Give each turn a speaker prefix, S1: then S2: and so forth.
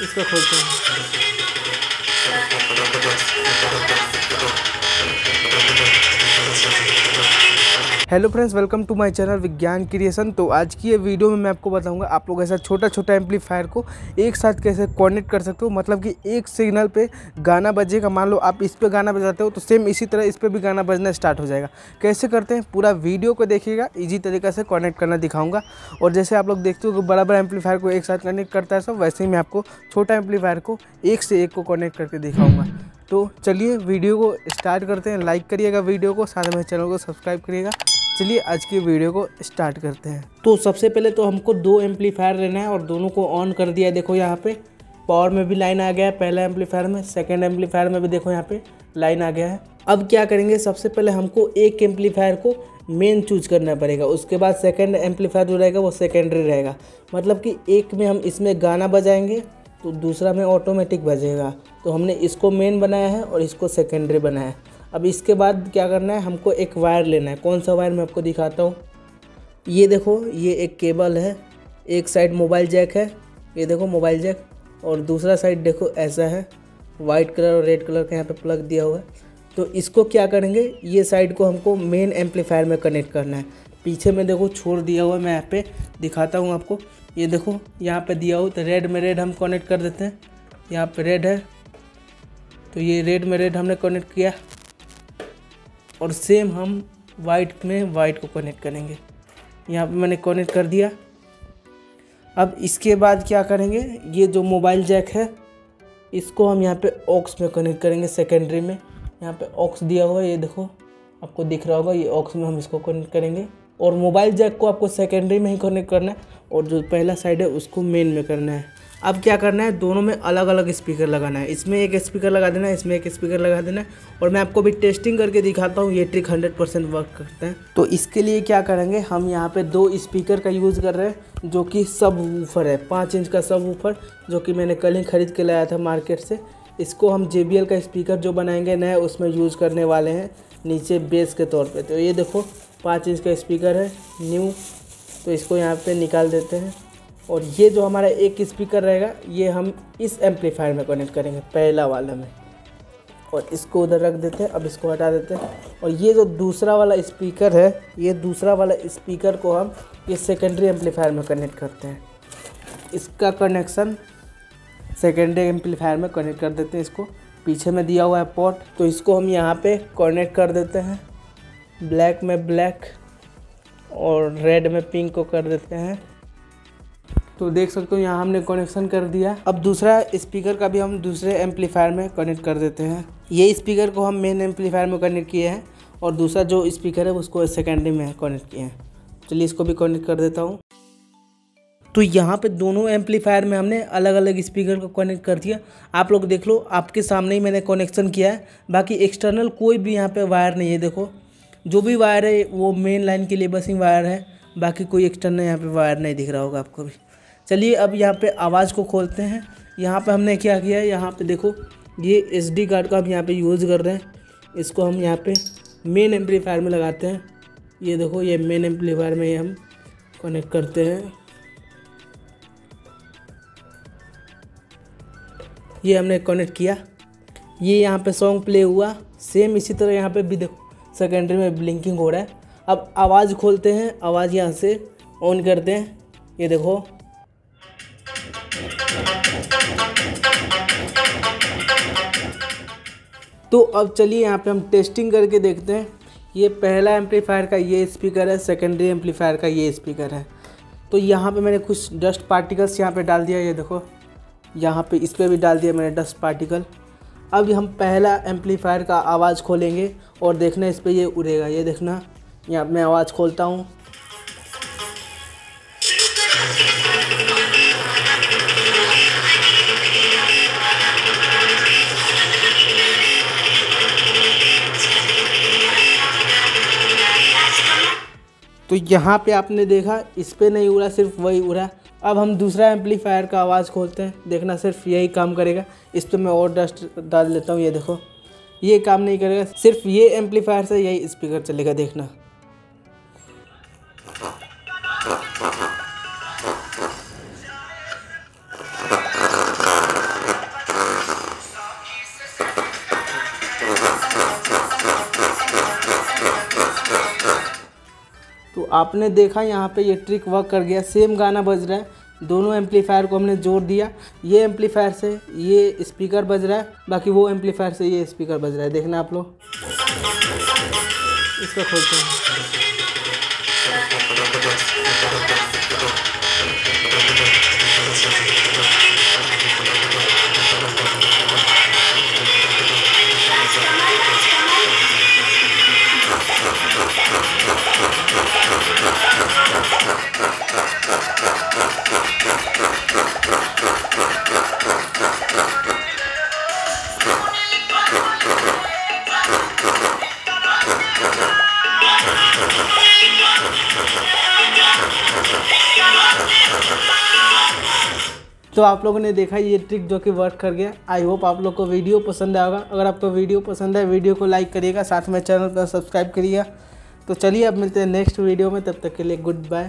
S1: इसका खोलते हैं hello friends welcome to my channel Vigyan Creation तो आज की ये वीडियो में मैं आपको बताऊँगा आप लोग ऐसा छोटा छोटा एम्पलीफायर को एक साथ कैसे कनेक्ट कर सकते हो। मतलब कि एक सिग्नल पे गाना बजेगा। मान लो आप इस पे गाना बजाते हो तो सेम इसी तरह इस पे भी गाना बजना स्टार्ट हो जाएगा। कैसे करते हैं? पूरा वीडियो को देखिएगा ईजी तरीका से कनेक्ट करना दिखाऊँगा। और जैसे आप लोग देखते हो कि बड़ा बड़ा एम्पलीफायर को एक साथ कनेक्ट करता है सब, वैसे ही मैं आपको छोटा एम्पलीफायर को एक से एक को कनेक्ट करके दिखाऊँगा। तो चलिए वीडियो को स्टार्ट करते हैं। लाइक करिएगा वीडियो को, साथ में चैनल को सब्सक्राइब करिएगा। चलिए आज की वीडियो को स्टार्ट करते हैं। तो सबसे पहले तो हमको दो एम्पलीफायर लेना है और दोनों को ऑन कर दिया देखो यहाँ पे। पावर में भी लाइन आ गया है पहला एम्पलीफायर में सेकेंड एम्पलीफायर में भी देखो यहाँ पे लाइन आ गया है। अब क्या करेंगे, सबसे पहले हमको एक एम्पलीफायर को मेन चूज़ करना पड़ेगा। उसके बाद सेकेंड एम्पलीफायर जो रहेगा वो सेकेंडरी रहेगा। मतलब कि एक में हम इसमें गाना बजाएँगे तो दूसरा में ऑटोमेटिक बजेगा। तो हमने इसको मेन बनाया है और इसको सेकेंडरी बनाया है। अब इसके बाद क्या करना है, हमको एक वायर लेना है। कौन सा वायर मैं आपको दिखाता हूँ? ये देखो, ये एक केबल है, एक साइड मोबाइल जैक है, ये देखो मोबाइल जैक, और दूसरा साइड देखो ऐसा है, वाइट कलर और रेड कलर का यहाँ पे प्लग दिया हुआ है। तो इसको क्या करेंगे, ये साइड को हमको मेन एम्पलीफायर में कनेक्ट करना है। पीछे में देखो छोड़ दिया हुआ है मैं यहाँ पे, दिखाता हूँ आपको। ये देखो, यहाँ पे दिया हुआ तो रेड में रेड हम कनेक्ट कर देते हैं। यहाँ पे रेड है तो ये रेड में रेड हमने कनेक्ट किया। और सेम हम वाइट में वाइट को कनेक्ट करेंगे। यहाँ पे मैंने कनेक्ट कर दिया। अब इसके बाद क्या करेंगे? ये जो मोबाइल जैक है, इसको हम यहाँ पे ऑक्स में कनेक्ट करेंगे सेकेंडरी में। यहाँ पे ऑक्स दिया हुआ है, ये देखो, आपको दिख रहा होगा, ये ऑक्स में हम इसको कनेक्ट करेंगे। और मोबाइल जैक को आपको सेकेंडरी में ही कनेक्ट करना है और जो पहला साइड है, उसको मेन में करना है। अब क्या करना है? दोनों में अलग अलग स्पीकर लगाना है। इसमें एक स्पीकर लगा देना है, इसमें एक स्पीकर लगा देना है। और मैं आपको भी टेस्टिंग करके दिखाता हूँ, ये ट्रिक हंड्रेड परसेंट वर्क करता है। तो इसके लिए क्या करेंगे? हम यहाँ पे दो स्पीकर का यूज़ कर रहे हैं, जो कि सब वूफर है। पाँच इंच का सब वूफर जो कि मैंने कल ही खरीद के लाया था मार्केट से। इसको हम JBL का स्पीकर जो बनाएँगे, नए, उसमें यूज़ करने वाले हैं, नीचे बेस के तौर पर तो ये देखो, पाँच इंच का स्पीकर है न्यू तो इसको यहाँ पर निकाल देते हैं। और ये जो हमारा एक स्पीकर रहेगा, ये हम इस एम्पलीफायर में कनेक्ट करेंगे, पहला वाले में। और इसको उधर रख देते हैं, अब इसको हटा देते हैं। और ये जो दूसरा वाला स्पीकर है, ये दूसरा वाला स्पीकर को हम इस सेकेंडरी एम्पलीफायर में कनेक्ट करते हैं। इसका कनेक्शन सेकेंडरी एम्पलीफायर में कनेक्ट कर देते हैं इसको। पीछे में दिया हुआ है पॉट तो इसको हम यहाँ पे कनेक्ट कर देते हैं। ब्लैक में ब्लैक और रेड में पिंक को कर देते हैं। तो देख सकते हो यहाँ हमने कनेक्शन कर दिया। अब दूसरा स्पीकर का भी हम दूसरे एम्पलीफायर में कनेक्ट कर देते हैं। ये स्पीकर को हम मेन एम्पलीफायर में कनेक्ट किए हैं और दूसरा जो स्पीकर है उसको सेकेंडरी में कनेक्ट किए हैं। चलिए इसको भी कनेक्ट कर देता हूँ। तो यहाँ पे दोनों एम्पलीफायर में हमने अलग अलग स्पीकर को कनेक्ट कर दिया। आप लोग देख लो, आपके सामने ही मैंने कनेक्शन किया है। बाकी एक्सटर्नल कोई भी यहाँ पे वायर नहीं है, देखो। जो भी वायर है, वो मेन लाइन के लिए बसिंग वायर है। बाकी कोई एक्सटर्नल यहाँ पे वायर नहीं दिख रहा होगा आपको भी। चलिए अब यहाँ पे आवाज़ को खोलते हैं। यहाँ पे हमने क्या किया है? यहाँ पे देखो, ये एस कार्ड का हम यहाँ पे यूज़ कर रहे हैं। इसको हम यहाँ पे मेन एम्पलीफायर में लगाते हैं। ये देखो, ये मेन एम्पलीफायर में हम कनेक्ट करते हैं। ये हमने कनेक्ट किया। ये यहाँ पे सॉन्ग प्ले हुआ। सेम इसी तरह यहाँ पे भी देखो सेकेंडरी में ब्लिंकिंग हो रहा है। अब आवाज़ खोलते हैं। आवाज़ यहाँ से ऑन करते हैं। ये देखो तो अब चलिए यहाँ पे हम टेस्टिंग करके देखते हैं। ये पहला एम्पलीफायर का ये स्पीकर है सेकेंडरी एम्पलीफायर का ये स्पीकर है। तो यहाँ पे मैंने कुछ डस्ट पार्टिकल्स यहाँ पे डाल दिया, ये देखो। यहाँ पे इस पर भी डाल दिया मैंने डस्ट पार्टिकल अब हम पहला एम्पलीफायर का आवाज़ खोलेंगे और देखना इस पर ये उड़ेगा। ये देखना, यहाँ मैं आवाज़ खोलता हूँ। तो यहाँ पे आपने देखा, इस पर नहीं उड़ा, सिर्फ़ वही उड़ा। अब हम दूसरा एम्पलीफायर का आवाज़ खोलते हैं। देखना सिर्फ़ यही काम करेगा। इस पर मैं और डस्ट डाल लेता हूँ, ये देखो। ये काम नहीं करेगा, सिर्फ़ ये एम्पलीफायर से यही स्पीकर चलेगा, देखना। आपने देखा, यहाँ पे ये ट्रिक वर्क कर गया। सेम गाना बज रहा है। दोनों एम्पलीफायर को हमने जोड़ दिया। ये एम्पलीफायर से ये स्पीकर बज रहा है। बाकी वो एम्पलीफायर से ये स्पीकर बज रहा है। देखना आप लोग। इसका खोलते हैं। तो आप लोगों ने देखा ये ट्रिक जो कि वर्क कर गया। आई होप आप लोग को वीडियो पसंद आएगा। अगर आपको वीडियो पसंद है वीडियो को लाइक करिएगा, साथ में चैनल पर सब्सक्राइब करिएगा। तो चलिए अब मिलते हैं नेक्स्ट वीडियो में। तब तक के लिए गुड बाय